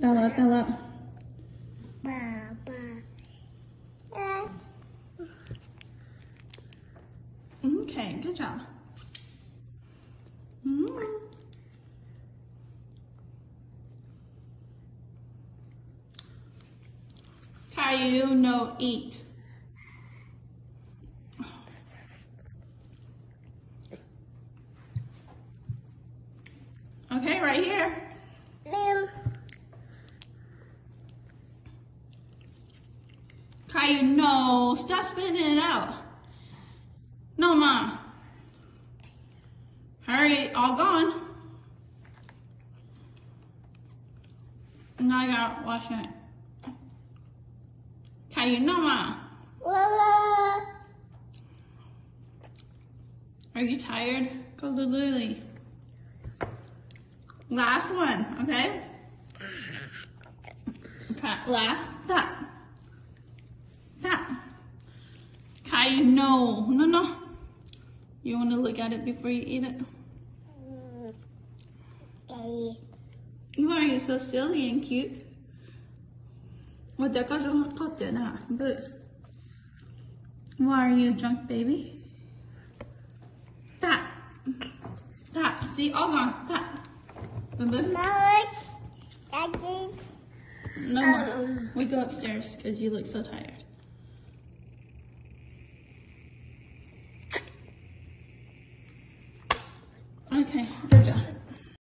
Bella, Bella. Okay, good job. Mm. Caillou, no eat. Okay, right here. Caillou, no. Stop spinning it out. No, Mom. Hurry, all gone. Now I gotta wash it. Caillou, no, Mom. Wala. Are you tired? Go to Lily. Last one, okay? Okay, last, that. That. I know. No, no. You want to look at it before you eat it? You are, you so silly and cute. But why are you drunk, baby? Stop. Stop. See, all gone. Stop. No, more. We go upstairs because you look so tired. Okay, good job.